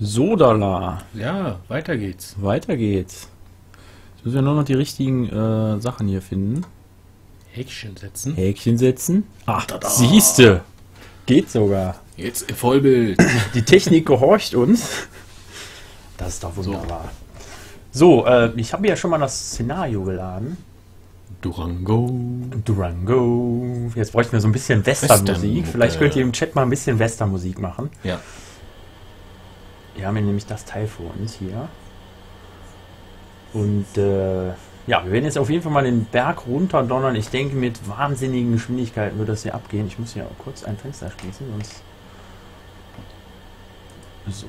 Sodala. Ja, weiter geht's. Weiter geht's. Jetzt müssen wir nur noch die richtigen äh, Sachen hier finden. Häkchen setzen. Häkchen setzen. Ach, siehste. Geht sogar. Jetzt im Vollbild. Die Technik gehorcht uns. Das ist doch wunderbar. So, äh, ich habe ja schon mal das Szenario geladen. Durango. Durango. Jetzt bräuchten wir so ein bisschen Westernmusik. Western, Vielleicht könnt ihr im Chat mal ein bisschen Westernmusik machen. Ja. Wir haben hier nämlich das Teil vor uns hier. Und äh, ja, wir werden jetzt auf jeden Fall mal den Berg runterdonnern. Ich denke, mit wahnsinnigen Geschwindigkeiten wird das hier abgehen. Ich muss hier auch kurz ein Fenster schließen, sonst. So.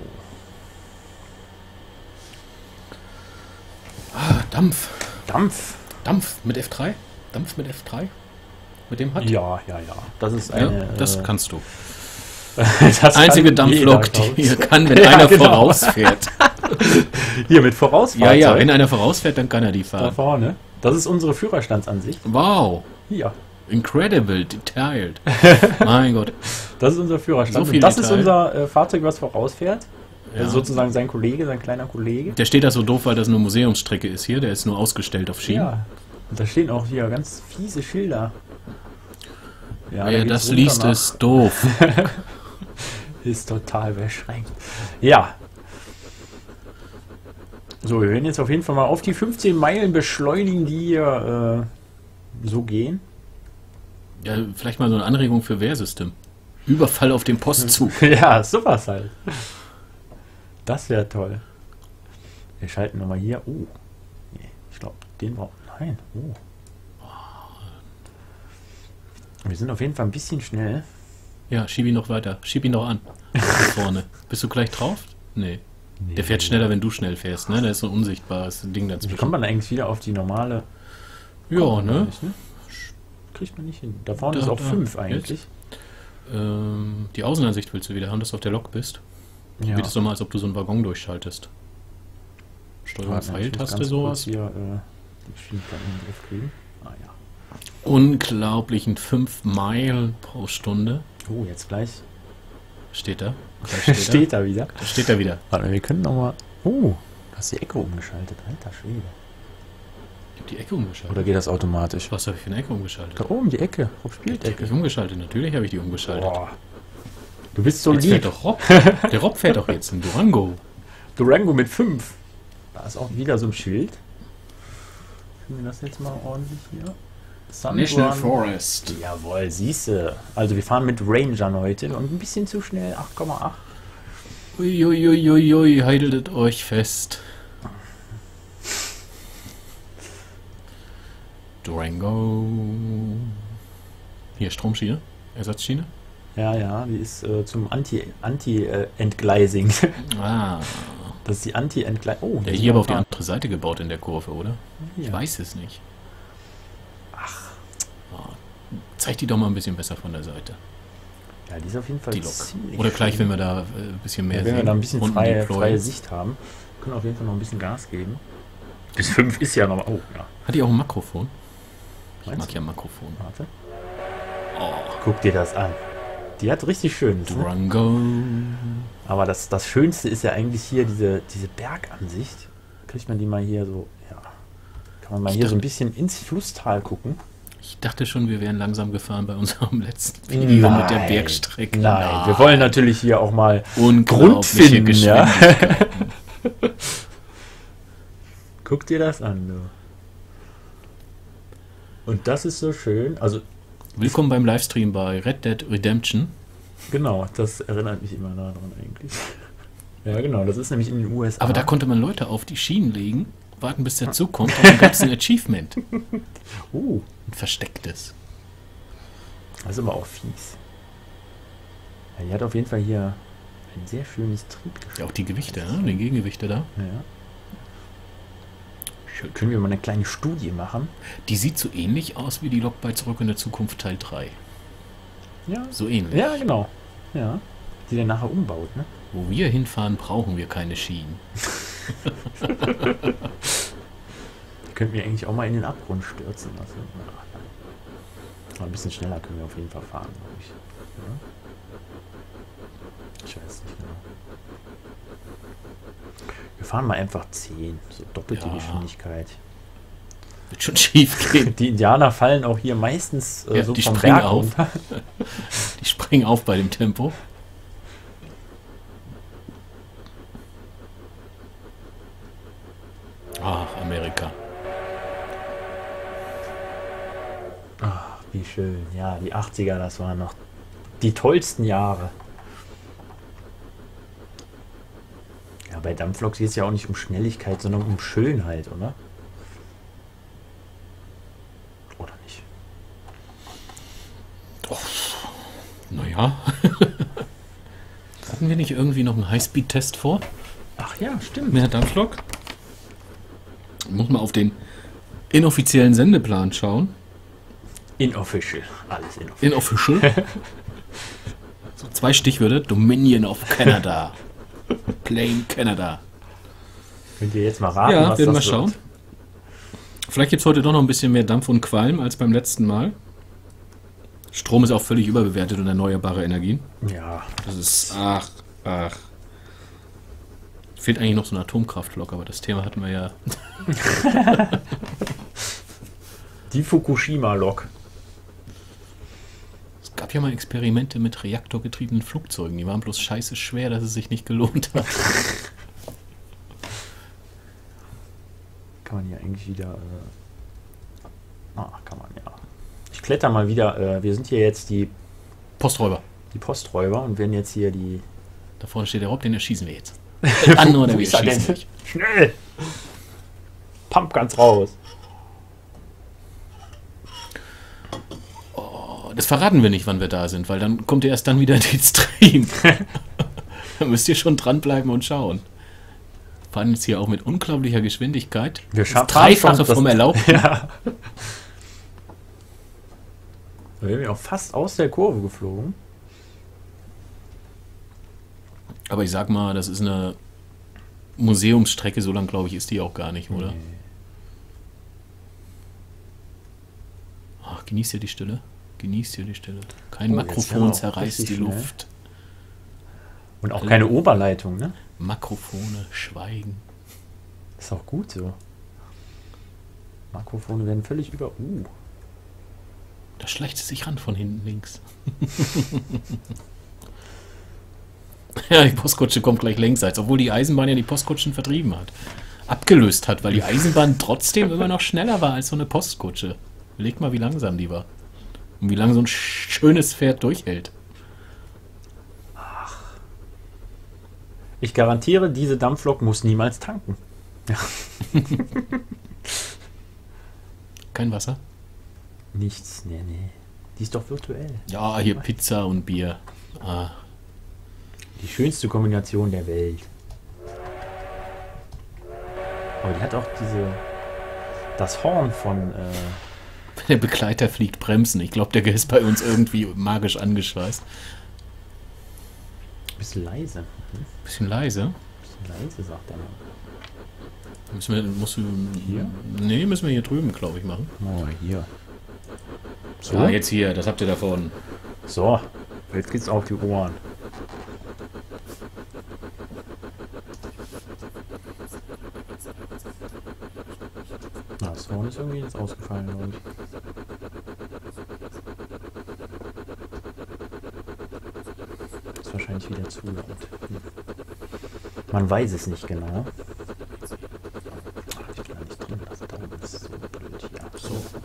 Ah, Dampf. Dampf. Dampf mit F3? Dampf mit F3? Mit dem hat? Ja, ja, ja. Das ist Ja, eine. das äh, kannst du. Das Einzige Dampflok, die hier kann, wenn Ja, einer genau. vorausfährt. Hier mit Vorausfahrt. Ja, ja, wenn einer vorausfährt, dann kann er die Da fahren. vorne. Das ist unsere Führerstandsansicht. Wow. Hier. Incredible, detailed. mein Gott. Das ist unser Führerstand. So das ist Detail. unser äh, Fahrzeug, was vorausfährt. Ja. Also sozusagen sein Kollege, sein kleiner Kollege. Der steht da so doof, weil das eine Museumsstrecke ist hier. Der ist nur ausgestellt auf Schienen. Ja. Und da stehen auch hier ganz fiese Schilder. Ja, da Wer das liest, ist doof. Ist total beschränkt. Ja. So, wir werden jetzt auf jeden Fall mal auf die 15 Meilen beschleunigen, die hier äh, so gehen. Ja, vielleicht mal so eine Anregung für Wehrsystem. Überfall auf den Postzug. ja, sowas halt. Das wäre toll. Wir schalten nochmal hier. Oh. Ich glaube, den braucht. Nein. Oh. Wir sind auf jeden Fall ein bisschen schnell. Ja, schieb ihn noch weiter. Schieb ihn noch an. Vorne. Bist du gleich drauf? Nee. Der fährt schneller, wenn du schnell fährst, ne? Der ist so ein unsichtbares Ding Wie dazwischen. kommt man eigentlich wieder auf die normale? Ja, ne? nicht, Kriegt man nicht hin. Da vorne Da, ist auch da. 5 eigentlich. Ähm, die Außenansicht willst du wieder haben, dass du auf der Lok bist. Ja. Wie das doch mal, als ob du so einen Waggon durchschaltest. Steuerung Warte, ich muss Pfeiltaste, ganz kurz sowas. Hier äh, die Geschwindigkeit in den Griff kriegen. Ah ja. Unglaublichen 5 Meilen pro Stunde. Oh, jetzt gleich. Steht da. Steht, Steht da wieder. da. Steht da wieder. Warte, mal, wir können nochmal. Oh, du hast die Ecke umgeschaltet. Alter Schwede. Ich die Ecke umgeschaltet. Oder geht das automatisch? Was habe ich für eine Ecke umgeschaltet? Da oben die Ecke. Rob spielt Ecke. ich umgeschaltet. Natürlich habe ich die umgeschaltet. Boah. Du bist so Jetzt lieb. fährt doch Rob. Der Rob fährt doch jetzt in Durango. Durango mit 5. Da ist auch wieder so ein Schild. Können wir das jetzt mal ordentlich hier? Sun Run. Forest. Jawohl, siehste. Also wir fahren mit Rangern heute und ein bisschen zu schnell. 8,8. Uiuiuiui, haltet euch fest. Durango. Hier, Stromschiene. Ersatzschiene. Ja, ja, die ist äh, zum Anti- Anti-Entgleising. Ah. das ist die Anti-Entgleising. Oh, Der die hier aber auf die andere Seite gebaut in der Kurve, oder? Ich Ja. weiß es nicht. Ach. Zeig die doch mal ein bisschen besser von der Seite. Ja, die ist auf jeden Fall Die Lok. ziemlich Oder gleich, wenn wir da äh, ein bisschen mehr ja, sehen. wenn wir da ein bisschen freie, freie Sicht haben, können wir auf jeden Fall noch ein bisschen Gas geben. Bis 5 ist ja noch. Oh, ja. Hat die auch ein Makrofon? Ich Meinst mag ja Makrofon. Warte. Oh, Guck dir das an. Die hat richtig schön. Ne? Durango. Aber das, das Schönste ist ja eigentlich hier diese, diese Bergansicht. Kriegt man die mal hier so, ja. Kann man mal Ich hier so ein bisschen ins Flusstal gucken. Ich dachte schon, wir wären langsam gefahren bei unserem letzten Video mit der Nein. Bergstrecke. Nein, wir wollen natürlich hier auch mal Grund finden, ja. Guck dir das an, du. Und das ist so schön. Also, Willkommen beim Livestream bei Red Dead Redemption. genau, das erinnert mich immer daran eigentlich. Ja, genau, das ist nämlich in den USA. Aber da konnte man Leute auf die Schienen legen, warten bis der Zug kommt und dann gab es ein Achievement. uh, Ein verstecktes. das ist aber auch fies. Ja, die hat auf jeden Fall hier ein sehr schönes Triebgeschoss. Ja, auch die Gewichte, ne? die Gegengewichte da. Ja. Schön. Können wir mal eine kleine Studie machen? Die sieht so ähnlich aus wie die Lok bei Zurück in der Zukunft Teil 3. Ja. So ähnlich. Ja, genau. Ja. Die der nachher umbaut, ne? Wo wir hinfahren, brauchen wir keine Schienen. Die könnten wir eigentlich auch mal in den Abgrund stürzen lassen. Aber ein bisschen schneller können wir auf jeden Fall fahren, glaube ich. Ja? Ich weiß nicht genau. fahren mal einfach 10. So doppelte Ja. Geschwindigkeit. Wird schon schief gehen. Die Indianer fallen auch hier meistens äh, Ja, so die vom springen Berg auf. Die springen auf bei dem Tempo. Ach, Amerika. Wie schön. Ja, die 80er, das waren noch die tollsten Jahre. Ja, bei Dampfloks geht es ja auch nicht um Schnelligkeit, sondern um Schönheit, oder? Oder nicht? Naja. Hatten wir nicht irgendwie noch einen Highspeed-Test vor? Ach ja, stimmt. Mehr Dampflok? Muss man auf den inoffiziellen Sendeplan schauen. Inofficial. Alles inofficial. Inofficial. so, zwei Stichwörter. Dominion of Canada. Plain Canada. Könnt ihr jetzt mal raten, Ja, was werden wir das schauen. wird? Vielleicht gibt es heute doch noch ein bisschen mehr Dampf und Qualm als beim letzten Mal. Strom ist auch völlig überbewertet und erneuerbare Energien. Ja, Das ist. Ach, ach. Fehlt eigentlich noch so ein Atomkraftlok, aber das Thema hatten wir ja. die Fukushima-Lok. Gab ja mal Experimente mit reaktorgetriebenen Flugzeugen. Die waren bloß scheiße schwer, dass es sich nicht gelohnt hat. Kann man hier eigentlich wieder. Äh ah, kann man ja. Ich kletter mal wieder. Äh, wir sind hier jetzt die, Posträuber. die Posträuber und werden jetzt hier die. Da vorne steht der Rob, den erschießen wir jetzt. An oder Wo wir ist er denn? schießen dich. Schnell! Pump ganz raus. Das verraten wir nicht, wann wir da sind, weil dann kommt ihr erst dann wieder in den Stream. da müsst ihr schon dranbleiben und schauen. Fahren jetzt hier auch mit unglaublicher Geschwindigkeit. Wir Das schaffen Dreifache das- vom Erlaubten. Ja. Wir sind ja auch fast aus der Kurve geflogen. Aber ich sag mal, das ist eine Museumsstrecke, so lang glaube ich, ist die auch gar nicht, oder? Ach, genießt ihr die Stille? Genießt ihr die Stille. Kein Oh, auch zerreißt die schnell. Luft. Und auch keine Oberleitung, ne? Makrofone schweigen. Ist auch gut so. Mikrofone werden völlig über. Uh. Da schleicht es sich ran von hinten links. ja, die Postkutsche kommt gleich längsseits, obwohl die Eisenbahn ja die Postkutschen vertrieben hat. Abgelöst hat, weil die Eisenbahn trotzdem immer noch schneller war als so eine Postkutsche. Leg mal, wie langsam die war. Und wie lange so ein schönes Pferd durchhält. Ich garantiere, diese Dampflok muss niemals tanken. Kein Wasser? Nichts, nee, nee. Die ist doch virtuell. Ja, hier Pizza und Bier. Ah, Die schönste Kombination der Welt. Aber die hat auch diese. Das Horn von. Äh, der Begleiter fliegt bremsen. Ich glaube, der ist bei uns irgendwie magisch angeschweißt. bisschen leise. Bisschen leise. Bisschen leise, sagt er mal. Müssen wir, musst du, Hier? Nee, müssen wir hier drüben, glaube ich, machen. Oh, hier. So, Ah, jetzt hier, das habt ihr davon. so. Jetzt geht's auf die Ohren. Na, das Horn ist irgendwie jetzt ausgefallen, ich. Ist wahrscheinlich wieder zu laut. Hm. Man weiß es nicht genau. Ach, ich bin da nicht drin. Das da oben ist so blöd hier. So.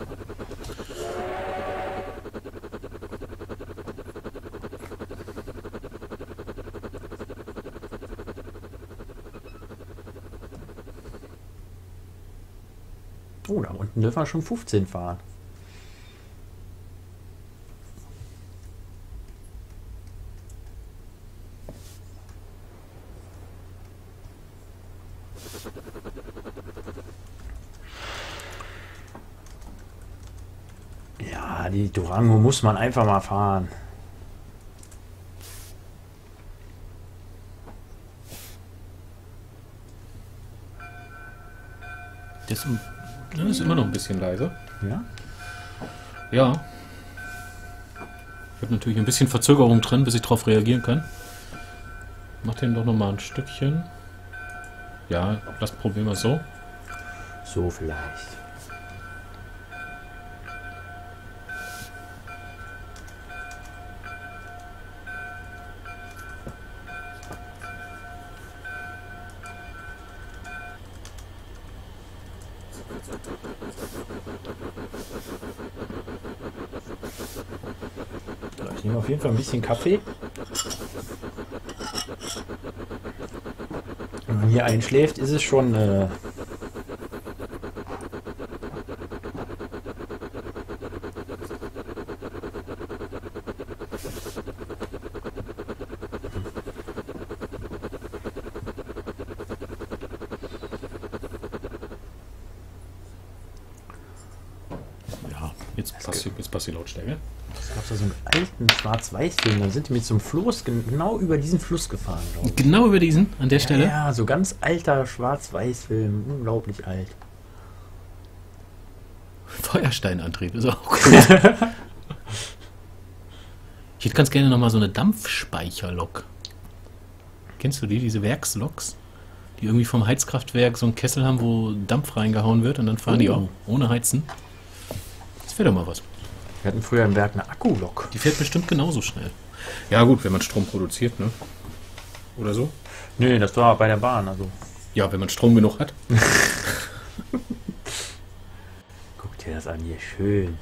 Da unten dürfen wir schon 15 fahren. Ja, die Durango muss man einfach mal fahren. Das ist, das ist immer noch ein bisschen leise. Ja? Ja. Ich habe natürlich ein bisschen Verzögerung drin, bis ich darauf reagieren kann. Mach den doch noch mal ein Stückchen. Ja, lass probieren wir so. So vielleicht. Jeden Fall ein bisschen Kaffee. Wenn man hier einschläft, ist es schon äh, Ja, jetzt passt, die- jetzt passt die Lautstärke. Es gab da so einen alten Schwarz-Weiß-Film, da sind die mit so einem Floß gen- genau über diesen Fluss gefahren. Genau über diesen, an der Stelle. Ja, so ganz alter Schwarz-Weiß-Film, unglaublich alt. Feuersteinantrieb ist auch gut. ich hätte ganz gerne nochmal so eine Dampfspeicherlok. Kennst du die, diese Werksloks? Die irgendwie vom Heizkraftwerk so einen Kessel haben, wo Dampf reingehauen wird und dann fahren die Oh. auch ohne Heizen. Das wäre doch mal was. Wir hatten früher im Werk eine Akkulok. Die fährt bestimmt genauso schnell. Ja gut, wenn man Strom produziert, ne? Oder so? Nee, das war bei der Bahn, also. Ja, wenn man Strom genug hat. Guck dir das an, hier schön.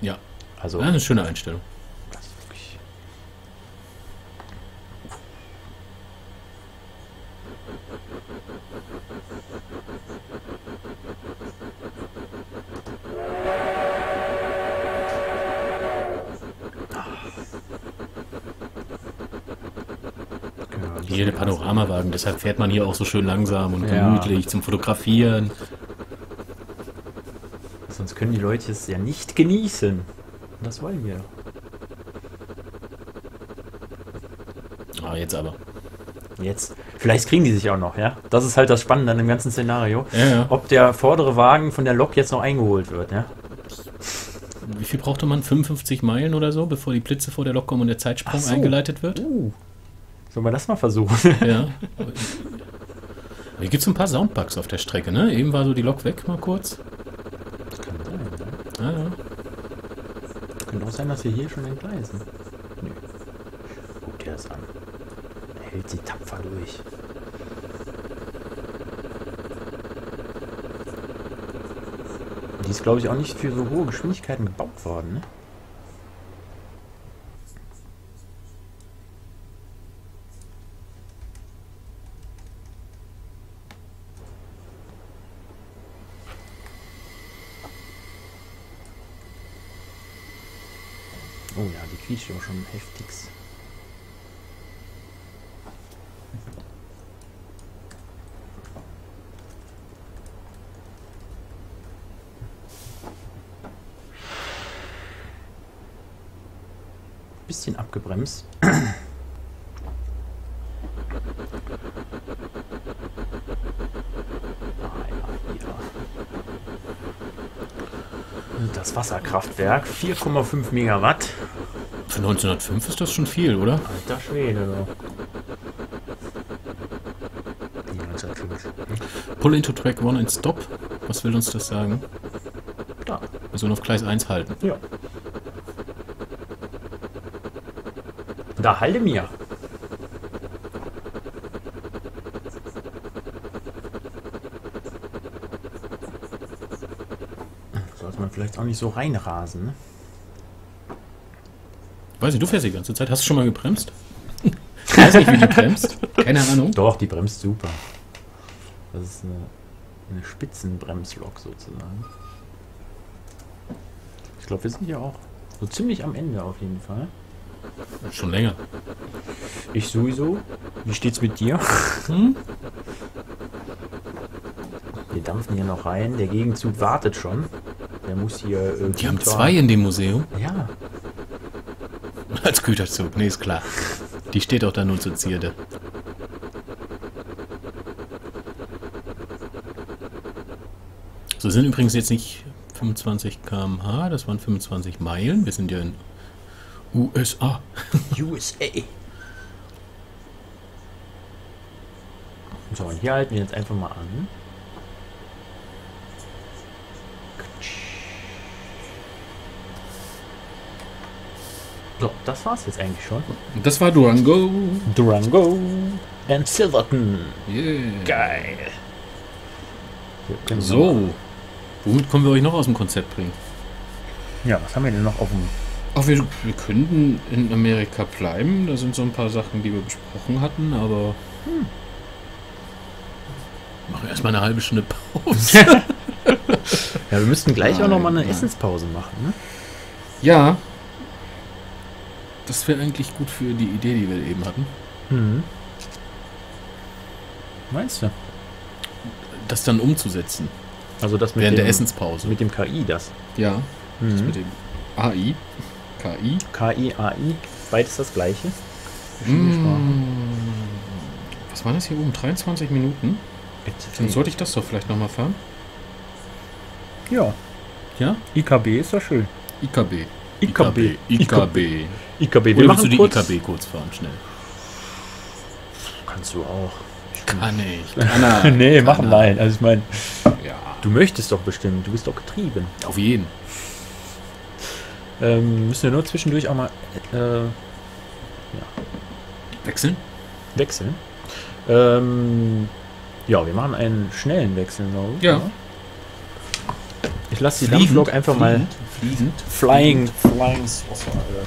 Ja, Also, ja eine schöne Einstellung. das ist wirklich. Hier der Panoramawagen, deshalb fährt man hier auch so schön langsam und Ja. gemütlich zum Fotografieren. Sonst können die Leute es ja nicht genießen. Das wollen wir. Ah, jetzt aber. Jetzt. Vielleicht kriegen die sich auch noch, ja? Das ist halt das Spannende an dem ganzen Szenario. Ja, ja. Ob der vordere Wagen von der Lok jetzt noch eingeholt wird, ja? Wie viel brauchte man? 55 Meilen oder so, bevor die Blitze vor der Lok kommen und der Zeitsprung so. eingeleitet wird? Uh. Sollen wir das mal versuchen? Ja. Hier gibt es ein paar Soundbugs auf der Strecke, ne? Eben war so die Lok weg, mal kurz. Das kann sein, ja. Ja, ja. Könnte auch sein, dass wir hier schon entgleisen. Nö. Guck dir das an. Er hält sie tapfer durch. Die ist, glaube ich, auch nicht für so hohe Geschwindigkeiten gebaut worden, ne? Oh ja, die quietscht auch schon heftigst. Bisschen abgebremst. Ah, ja, hier. Das Wasserkraftwerk, 4,5 Megawatt. Für 1905 ist das schon viel, oder? Alter Schwede, so. Die 1905. Pull into Track 1 and Stop. Was will uns das sagen? Da. Wir sollen auf Gleis 1 halten. Ja. Da halte mir. Sollte man vielleicht auch nicht so reinrasen, ne? Weiß nicht, du fährst die ganze Zeit. Hast du schon mal gebremst? Ich weiß nicht, wie du bremst. Keine Ahnung. Doch, die bremst super. Das ist eine, eine Spitzenbremslok sozusagen. Ich glaube, wir sind ja auch so ziemlich am Ende auf jeden Fall. Schon länger. Ich sowieso. Wie steht's mit dir? Hm? Wir dampfen hier noch rein. Der Gegenzug wartet schon. Der muss hier. Äh, Die haben zwei in dem Museum. Ja. Als Güterzug, nee, ist klar. Die steht auch da nur zur Zierde. So sind übrigens jetzt nicht 25 km/h, das waren 25 Meilen. Wir sind ja in USA. USA. So, und hier halten wir jetzt einfach mal an. So, das war's jetzt eigentlich schon. Das war Durango. Durango and Silverton. Yeah. Geil. So. Womit können wir euch noch aus dem Konzept bringen? Ja, was haben wir denn noch auf dem... Ach, wir, wir könnten in Amerika bleiben. Da sind so ein paar Sachen, die wir besprochen hatten, aber. Machen wir erstmal eine halbe Stunde Pause. Ja, wir müssten gleich auch noch mal eine Nein, nein. Essenspause machen, ne? ja. Das wäre eigentlich gut für die Idee, die wir eben hatten. Mhm. Meinst du? Das dann umzusetzen. Also das mit während dem, der Essenspause. mit dem KI, das. ja. Das Mhm. mit dem AI. KI. KI, AI, beides das gleiche. Mm. Was war das hier oben? 23 Minuten? Dann sollte ich das doch vielleicht nochmal fahren. Ja, Ja? IKB ist ja schön. IKB. IKB. IKB. IKB, wir Oder willst machen du die kurz. IKB kurz fahren, schnell? Kannst du auch. Kann ich. Kann er. nee, Kann machen er. nein. Also ich meine, Ja. du möchtest doch bestimmt, du bist doch getrieben. Auf jeden. Ähm, müssen wir nur zwischendurch auch mal äh, Wechseln? wechseln. Ähm, ja, wir machen einen schnellen Wechsel, glaube ich. Ja. oder? Ich lasse die Dampflok einfach mal Fliegend. flying, flying saucer, äh,